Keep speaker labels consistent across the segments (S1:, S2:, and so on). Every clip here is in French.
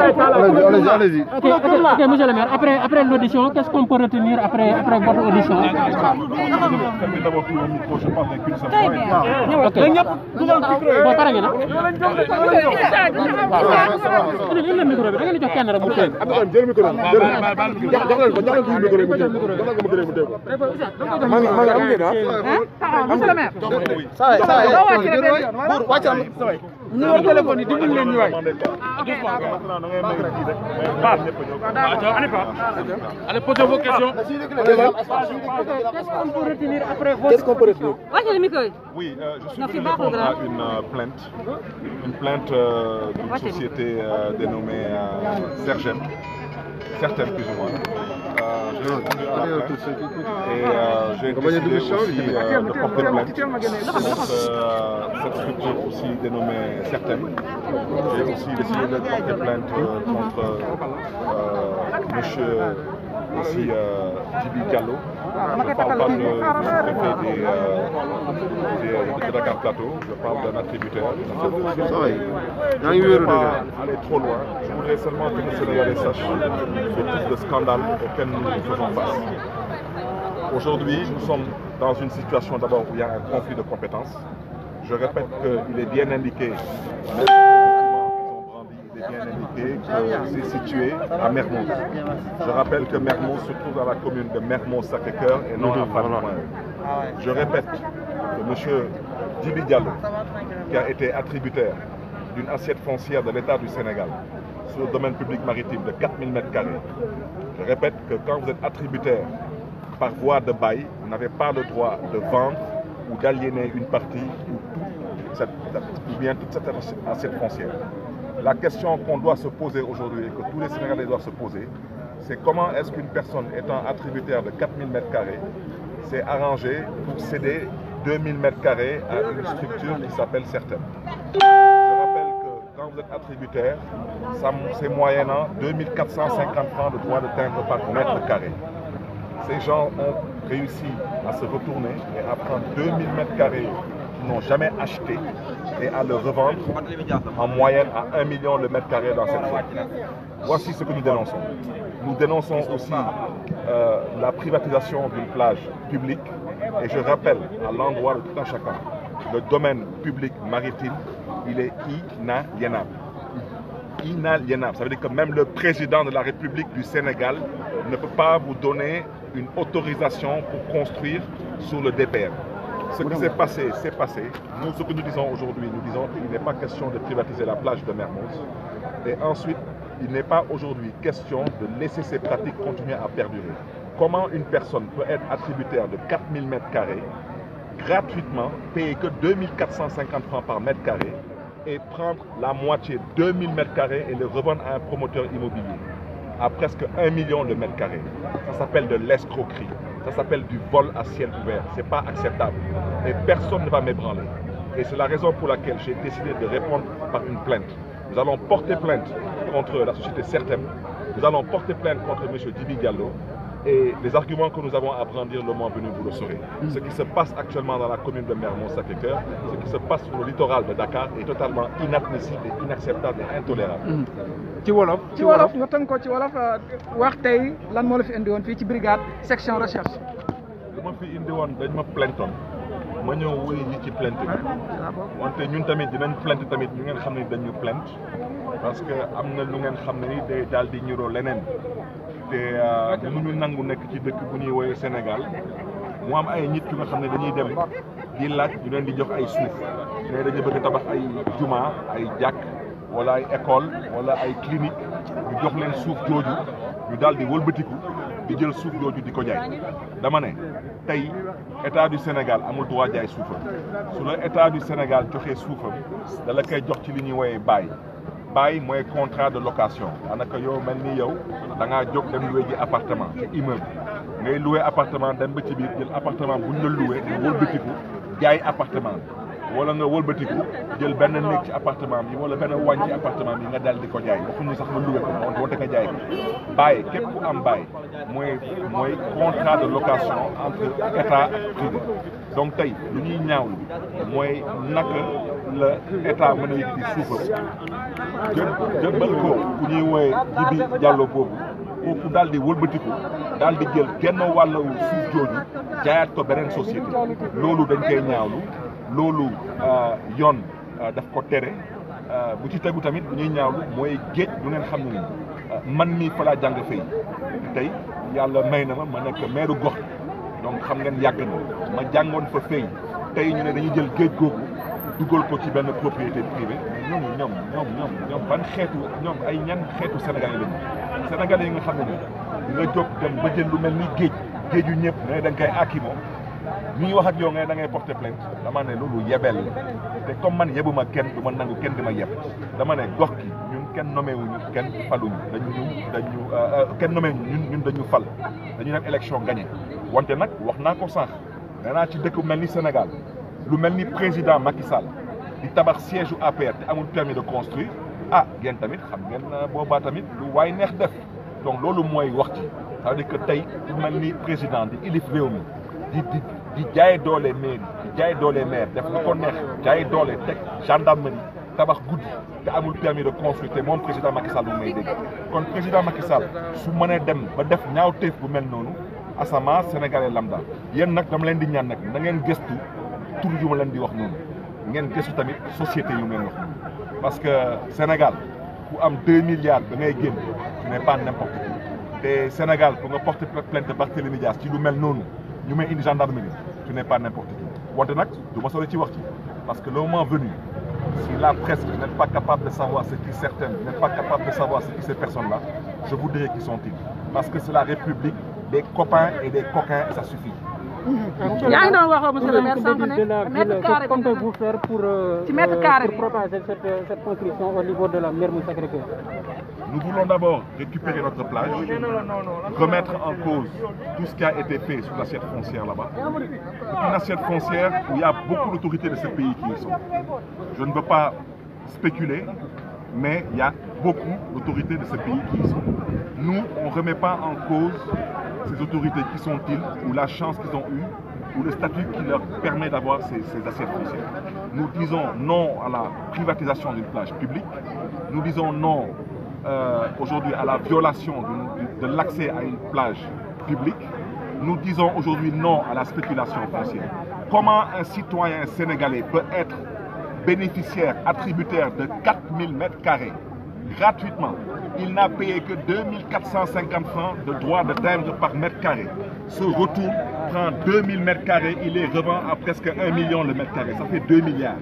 S1: Allez-y, allez-y.
S2: Ok, ok, ok, monsieur le maire, après, après l'audition, qu'est-ce qu'on peut retenir après, après votre audition
S3: Permettez
S4: wàccal numéro téléphone yi dimbali leen ñu waay
S3: Maintenant, da ngay may kii rek, mais baat ñëpp a ñëw.
S2: Allez, posez vos questions. Qu'est-ce qu'on peut retenir? Après votre
S1: Qu'est-ce qu'on peut retenir.
S3: Oui, euh, je suis venu répondre à une euh, plainte, une plainte euh, d'une société dénommée Sergem, certaines plus ou moins. Et euh, j'ai décidé aussi euh, de porter plainte contre euh, cette structure aussi dénommée Certaines. J'ai aussi décidé de porter plainte euh, contre euh, monsieur aussi euh, Djibi Diallo. Je ne parle euh, de Dakar Plateau, je parle d'un attributaire. Je aller trop loin. Je voudrais seulement que les Sénégalais sachent le type de scandale auquel nous nous faisons face. Aujourd'hui, nous sommes dans une situation d'abord où il y a un conflit de compétences. Je répète qu'il est bien indiqué, bien indiqué que c'est situé à Mermoz. Je rappelle que Mermoz se trouve dans la commune de Mermoz-Sacré-Cœur et non à Fatima. Je répète que M. Djibi Diallo, qui a été attributaire d'une assiette foncière de l'État du Sénégal sur le domaine public maritime de 4000 m2, je répète que quand vous êtes attributaire par voie de bail, vous n'avez pas le droit de vendre ou d'aliéner une partie ou, ou bien toute cette assiette foncière. La question qu'on doit se poser aujourd'hui et que tous les Sénégalais doivent se poser, c'est comment est-ce qu'une personne étant attributaire de 4000 m2 s'est arrangée pour céder 2000 m2 à une structure qui s'appelle Certaine. Je rappelle que quand vous êtes attributaire, c'est moyennant 2450 francs de droit de timbre par mètre carré. Ces gens ont réussi à se retourner et à prendre 2000 mètres carrés qu'ils n'ont jamais acheté et à le revendre en moyenne à 1 million le mètre carré dans cette zone. Voici ce que nous dénonçons. Nous dénonçons aussi euh, la privatisation d'une plage publique et je rappelle à l'endroit de tout un chacun, le domaine public maritime, il est inaliénable inaliénable. Ça veut dire que même le président de la République du Sénégal ne peut pas vous donner une autorisation pour construire sur le DPR. Ce qui s'est passé, c'est passé. Nous, ce que nous disons aujourd'hui, nous disons qu'il n'est pas question de privatiser la plage de Mermoz. Et ensuite, il n'est pas aujourd'hui question de laisser ces pratiques continuer à perdurer. Comment une personne peut être attributaire de 4000 mètres carrés gratuitement, payer que 2450 francs par mètre carré et prendre la moitié, 2000 mètres carrés et le revendre à un promoteur immobilier? À presque 1 million de mètres carrés. Ça s'appelle de l'escroquerie. Ça s'appelle du vol à ciel ouvert. Ce n'est pas acceptable. Et personne ne va m'ébranler. Et c'est la raison pour laquelle j'ai décidé de répondre par une plainte. Nous allons porter plainte contre la société Certem. Nous allons porter plainte contre M. Dibi Diallo. Et les arguments que nous avons à brandir le moment venu, vous le saurez. Ce qui se passe actuellement dans la commune de Mermont-Sacré-Cœur, ce qui se passe sur le littoral de Dakar est totalement inadmissible, inacceptable et intolérable.
S4: Ci wolof ci wolof nga tënk ko ci wolof wax tey lan moo la fi indi woon fii ci brigade section recherche.
S3: Lu ma fi indi woon dañ ma plaintoon. Ma ñëw wuy ñi ci plainte bi. Wante ñun tamit dinañ plainte tamit ñu ngeen xam ne dañu plainte. Parce que am na lu ngeen xam ne ni day daal di ñuroo leneen. Te mënuñu nangu nekk ci dëkk bu ñuy woowee Sénégal. Mu am ay nit yu nga xam ne dañuy dem di laaj ñu leen di jox ay suuf. Ne dañu bëgg tabax ay juma ay jàkk wala ay école wala clinique ñu jox leen état du Sénégal amul droit jaay suufam. Su la état du Sénégal joxee suufam da la koy bail. Contrat de location. Daanaka yow mel ni yow da ngaa ji appartement immeuble. Ngay loué appartement dem ba appartement wala nga wëlbatiku jël benn néeg ci appartement bi wala benn wàññi ci appartement bi nga daal di ko jaay. Waxuñu sax nga loué ko moo wante nga jaay ko. Bail képp ku am bail mooy mooy contrat de location entre état ak donc tey lu ñuy ñaawlu mooy naka la état mën a yëkkati suufam. Jë jëbbal ko ku ñuy wooye Jibi Diallo boobu. Kooku daal di wëlbatiku daal di jël genn wàllu suuf jooju jaayaat ko beneen société. Loolu dañ koy ñaawlu. Loolu yoon daf ko tere bu ci tegu tamit bu ñuy ñaawlu mooy géej du ngeen xam ne man mii fa laa jàng fay. Tey yàlla may na ma ma nekk meeru gox donc xam ngeen yàgg na. Ma jàngoon fa fay. Tey ñu ne dañuy jël géej googu dugal ko ci benn propriété privée. Ñoom ñoom ñoom ñoom ban xeetu ñoom ay ñan xeetu sénégalais lañu? Sénégalais yi nga xam ne ni nga jóg dem ba jël lu mel ni géej géej yu ñëpp ne da nga koy àkki moom ñu ngi wax ak yow nga da ngay porter plainte. Yebel te comme man yebuma kenn du ma nangu kenn di ma yeb. Dama ne gox gi ñun kenn nommé wuñu kenn faluñu. Dañu ñu dañu kenn nommé ñun ñun dañu fal. Dañu élection gagné wante wax naa ko Sénégal lu Macky Sall di siège u APR te permis de construire ah ngeen tamit xam ngeen boobaa tamit lu waay neex def. Donc loolu mooy wax ci. Que tey di jaay doole mairie di jaay doole maire def lu ko neex jaay doole permis de construire te moom président Macky Sall bu may président Macky Sall su mënee dem sénégalais lambda. Di ngeen gëstu tamit société parce que Sénégal ku am deux milliards da ngay génn ce n'est pas n'importe qui. Te Sénégal pour porter plainte Barthélémy Dias ñu may indi gendarmerie ce n'est pas n'importe qui. Wante nag du ma sori ci wax ci parce que le moment venu si la presse n'est pas capable de savoir ce qui certaines n'est pas capable de savoir ce qui ces personnes-là je vous dirai qui sont-ils parce que c'est la République des copains et des coquins et ça suffit.
S5: Yaa ngi doon wax monsieur le maire sànq ne mètre carré
S6: comptez-vous faire pour
S5: carré
S6: pour propager cette cette construction au niveau de la Mermoz Sacré-Cœur?
S3: Nous voulons d'abord récupérer notre plage, remettre en cause tout ce qui a été fait sur l'assiette foncière là-bas. Une assiette foncière où il y a beaucoup d'autorités de ce pays qui y sont. Je ne veux pas spéculer, mais il y a beaucoup d'autorités de ce pays qui y sont. Nous, on ne remet pas en cause ces autorités qui sont-ils, ou la chance qu'ils ont eue, ou le statut qui leur permet d'avoir ces assiettes foncières. Nous disons non à la privatisation d'une plage publique. Nous disons non euh, aujourd'hui à la violation de, l'accès à une plage publique. Nous disons aujourd'hui non à la spéculation foncière. Comment un citoyen sénégalais peut être bénéficiaire, attributaire de 4000 mètres carrés gratuitement? Il n'a payé que 2450 francs de droit de timbre par mètre carré. Ce retour prend 2000 mètres carrés, il les revend à presque 1 million le mètre carré. Ça fait 2 milliards.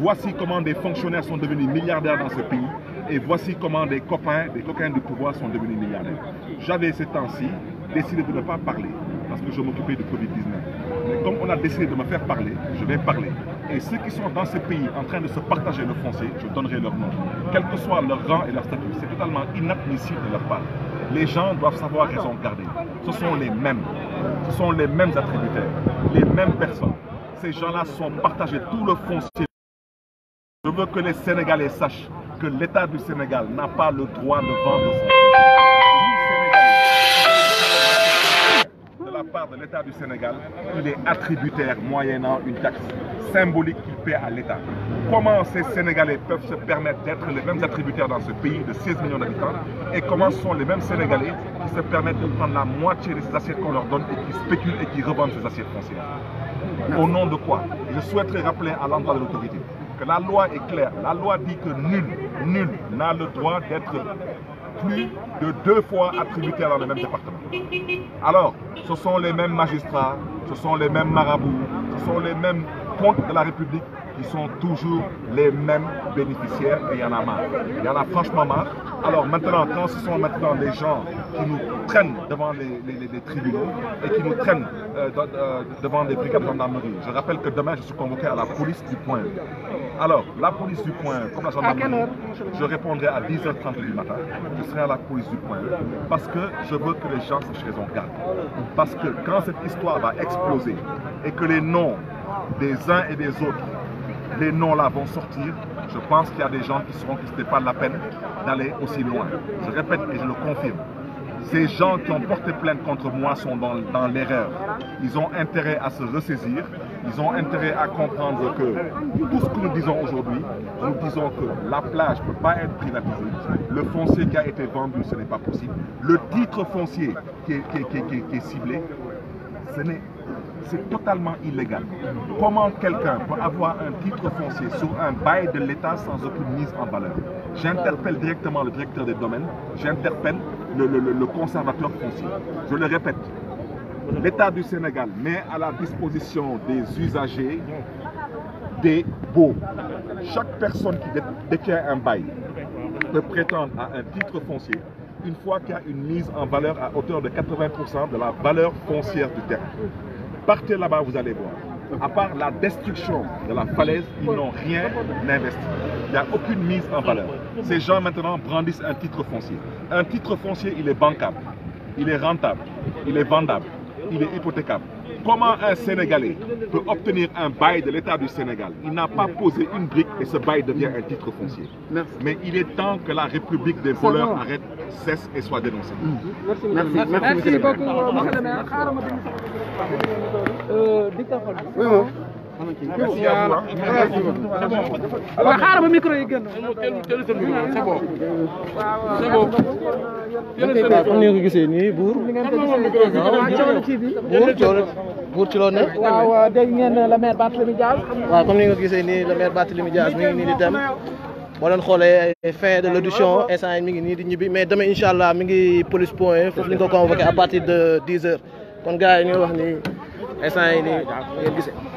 S3: Voici comment des fonctionnaires sont devenus milliardaires dans ce pays et voici comment des copains, des coquins du pouvoir sont devenus milliardaires. J'avais ces temps-ci décidé de ne pas parler parce que je m'occupais du Covid-19. Mais comme on a décidé de me faire parler, je vais parler. Et ceux qui sont dans ce pays en train de se partager le foncier, je donnerai leur nom. Quel que soit leur rang et leur statut, c'est totalement inadmissible de leur part. Les gens doivent savoir raison garder. Ce sont les mêmes. Ce sont les mêmes attributaires, les mêmes personnes. Ces gens-là sont partagés tout le foncier. Je veux que les Sénégalais sachent que l'État du Sénégal n'a pas le droit de vendre son de la part de l'État du Sénégal, il est attributaire moyennant une taxe symbolique qu'il paie à l'État. Comment ces Sénégalais peuvent se permettre d'être les mêmes attributaires dans ce pays de 16 millions d'habitants et comment sont les mêmes Sénégalais qui se permettent de prendre la moitié de ces assiettes qu'on leur donne et qui spéculent et qui revendent ces assiettes foncières? Au nom de quoi? Je souhaiterais rappeler à l'endroit de l'autorité la loi est claire. La loi dit que nul, nul n'a le droit d'être plus de deux fois attributaire dans le même département. Alors, ce sont les mêmes magistrats, ce sont les mêmes marabouts, ce sont les mêmes comptes de la République qui sont toujours les mêmes bénéficiaires et il y en a marre. Il y en a franchement marre. Alors maintenant, quand ce sont maintenant des gens qui nous traînent devant les, les, les tribunaux et qui nous traînent euh, de, euh, devant les brigades de gendarmerie, je rappelle que demain je suis convoqué à la police du point. Alors, la police du point, comme la gendarmerie, je répondrai à 10h30 du matin. Je serai à la police du point parce que je veux que les gens sachent raison. Parce que quand cette histoire va exploser et que les noms des uns et des autres, les noms là vont sortir, je pense qu'il y a des gens qui seront que ce n'était pas la peine d'aller aussi loin. Je répète et je le confirme. Ces gens qui ont porté plainte contre moi sont dans, l'erreur. Ils ont intérêt à se ressaisir. Ils ont intérêt à comprendre que tout ce que nous disons aujourd'hui, nous disons que la plage ne peut pas être privatisée. Le foncier qui a été vendu, ce n'est pas possible. Le titre foncier qui est- qui est ciblé, ce n'est c'est totalement illégal. Comment quelqu'un peut avoir un titre foncier sur un bail de l'État sans aucune mise en valeur? J'interpelle directement le directeur des domaines, j'interpelle le, conservateur foncier. Je le répète, l'État du Sénégal met à la disposition des usagers des baux. Chaque personne qui dé- détient un bail peut prétendre à un titre foncier une fois qu'il y a une mise en valeur à hauteur de 80% de la valeur foncière du terrain. Partez là-bas, vous allez voir. À part la destruction de la falaise, ils n'ont rien investi. Il n'y a aucune mise en valeur. Ces gens maintenant brandissent un titre foncier. Un titre foncier, il est bancable, il est rentable, il est vendable, il est hypothécable. Comment un Sénégalais peut obtenir un bail de l'État du Sénégal? Il n'a pas posé une brique et ce bail devient un titre foncier. Mais il est temps que la République des voleurs arrête, cesse et soit dénoncée.
S6: Merci, merci,
S4: merci beaucoup.
S3: Merci.
S4: Waaw xaaral ma micro yi génn
S2: C'est
S6: ni ko gisee nii buur. buur coono buur ci loo ne.
S4: waaw dégg ngeen le maire Barthélémy Dias
S6: waaw comme ni nga ko gisee nii le maire Barthélémy Dias mi ngi nii di dem boo leen xoolee fin de l' audition instant mi ngi nii di ñibbi mais demain incha allah mi ngi police point foofu ñu ko convoqué à partir de 10 heures kon gars yi ñu wax ni instant yi nii ngeen gisee.